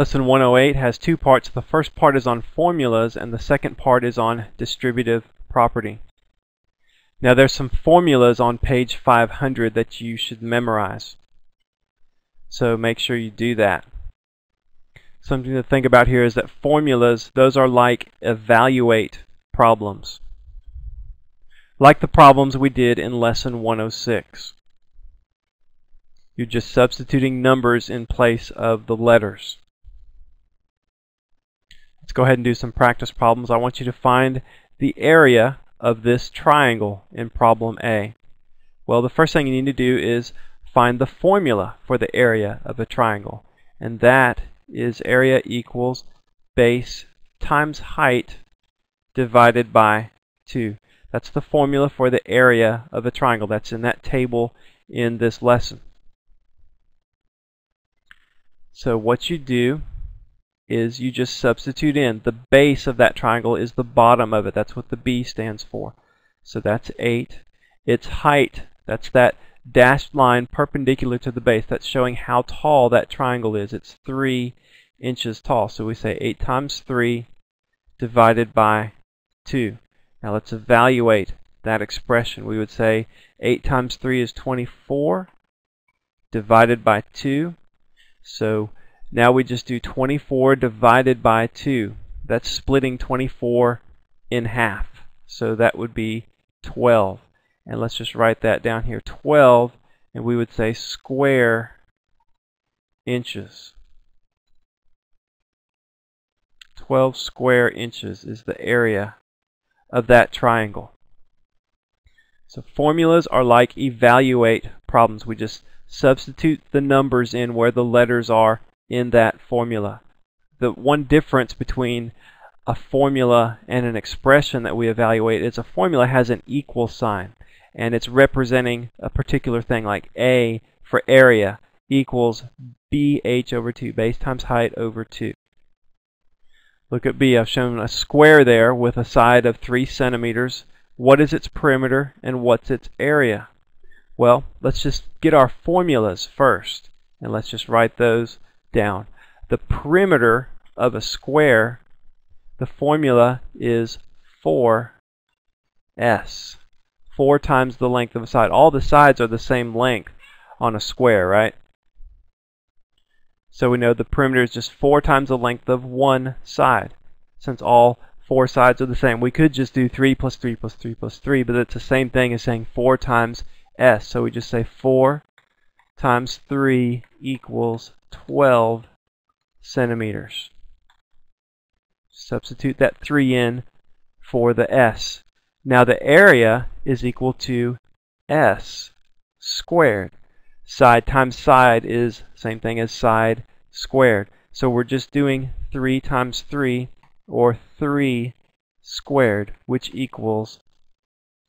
Lesson 108 has two parts. The first part is on formulas and the second part is on distributive property. Now there's some formulas on page 500 that you should memorize. So make sure you do that. Something to think about here is that formulas, those are like evaluate problems. Like the problems we did in lesson 106. You're just substituting numbers in place of the letters. Let's go ahead and do some practice problems. I want you to find the area of this triangle in problem A. Well, the first thing you need to do is find the formula for the area of a triangle. And that is area equals base times height divided by 2. That's the formula for the area of a triangle. That's in that table in this lesson. So what you do is you just substitute in. The base of that triangle is the bottom of it. That's what the B stands for. So that's 8. Its height, that's that dashed line perpendicular to the base. That's showing how tall that triangle is. It's 3 inches tall. So we say 8 times 3 divided by 2. Now let's evaluate that expression. We would say 8 times 3 is 24 divided by 2. So now we just do 24 divided by 2. That's splitting 24 in half. So that would be 12. And let's just write that down here. 12, and we would say square inches. 12 square inches is the area of that triangle. So formulas are like evaluate problems. We just substitute the numbers in where the letters are in that formula. The one difference between a formula and an expression that we evaluate is a formula has an equal sign and it's representing a particular thing like A for area equals BH over 2, base times height over 2. Look at B. I've shown a square there with a side of 3 centimeters. What is its perimeter and what's its area? Well, let's just get our formulas first, and let's just write those down. The perimeter of a square, the formula is 4s. 4 times the length of a side. All the sides are the same length on a square, right? So we know the perimeter is just 4 times the length of one side. Since all four sides are the same, we could just do 3 plus 3 plus 3 plus 3, but it's the same thing as saying 4 times s. So we just say 4 times 3 equals 12 centimeters. Substitute that 3 in for the s. Now the area is equal to s squared. Side times side is same thing as side squared. So we're just doing 3 times 3 or 3 squared, which equals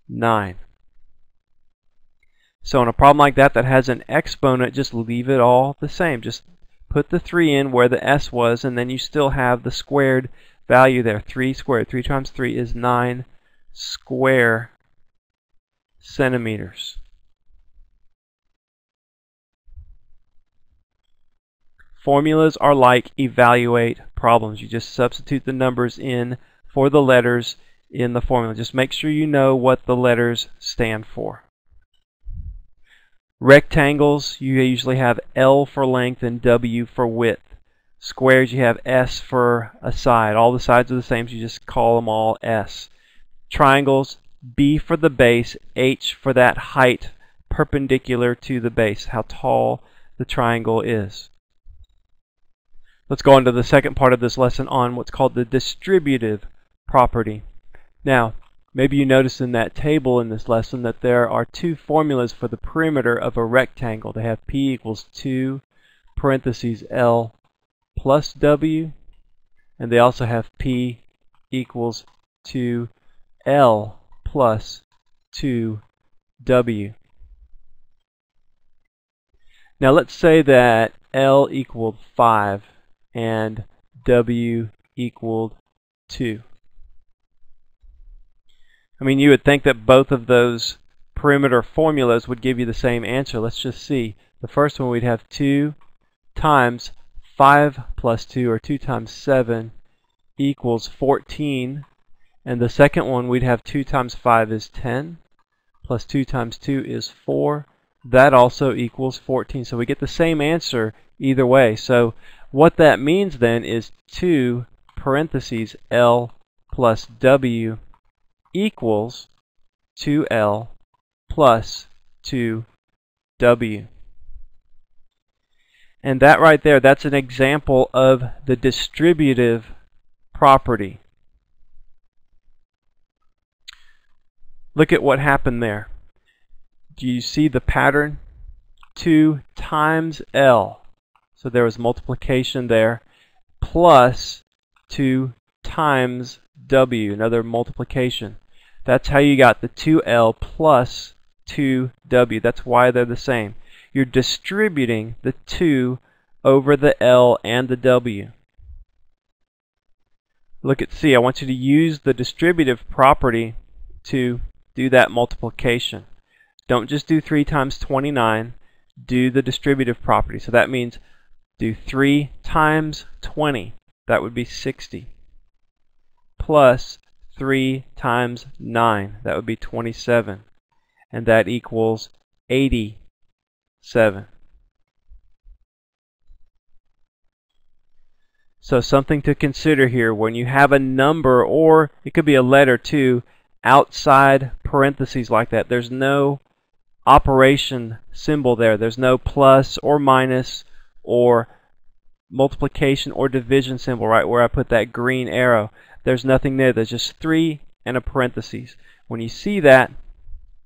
9. So in a problem like that that has an exponent, just leave it all the same. Just put the 3 in where the s was, and then you still have the squared value there. 3 squared. 3 times 3 is 9 square centimeters. Formulas are like evaluate problems. You just substitute the numbers in for the letters in the formula. Just make sure you know what the letters stand for. Rectangles, you usually have L for length and W for width. Squares, you have S for a side. All the sides are the same, so you just call them all S. Triangles, B for the base, H for that height perpendicular to the base, how tall the triangle is. Let's go on to the second part of this lesson on what's called the distributive property. Now, Maybe you notice in that table in this lesson that there are two formulas for the perimeter of a rectangle. They have P equals 2 parentheses L plus W, and they also have P equals 2L plus 2W. Now let's say that L equaled 5 and W equaled 2. I mean, you would think that both of those perimeter formulas would give you the same answer. Let's just see. The first one we'd have 2 times 5 plus 2, or 2 times 7, equals 14. And the second one, we'd have 2 times 5 is 10, plus 2 times 2 is 4. That also equals 14. So we get the same answer either way. So what that means then is 2 parentheses L plus W equals 2L plus 2W. And that right there, that's an example of the distributive property. Look at what happened there. Do you see the pattern? 2 times L. So there was multiplication there, plus 2 times W, another multiplication. That's how you got the 2L plus 2W. That's why they're the same. You're distributing the 2 over the L and the W. Look at C. I want you to use the distributive property to do that multiplication. Don't just do 3 times 29. Do the distributive property. So that means do 3 times 20. That would be 60. Plus 3 times 9. That would be 27. And that equals 87. So something to consider here when you have a number or it could be a letter too outside parentheses like that. There's no operation symbol there. There's no plus or minus or multiplication or division symbol right where I put that green arrow. There's nothing there. There's just 3 and a parenthesis. When you see that,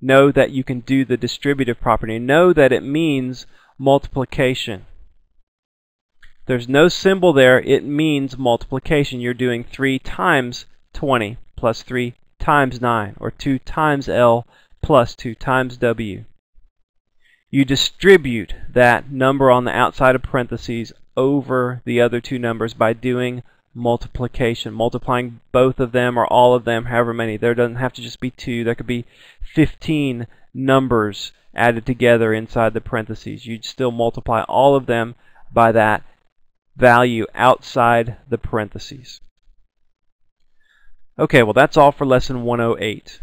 know that you can do the distributive property. Know that it means multiplication. There's no symbol there. It means multiplication. You're doing 3 times 20 plus 3 times 9, or 2 times L plus 2 times W. You distribute that number on the outside of parentheses over the other two numbers by doing multiplication, multiplying both of them or all of them, however many. There doesn't have to just be two. There could be 15 numbers added together inside the parentheses. You'd still multiply all of them by that value outside the parentheses. Okay, well that's all for lesson 108.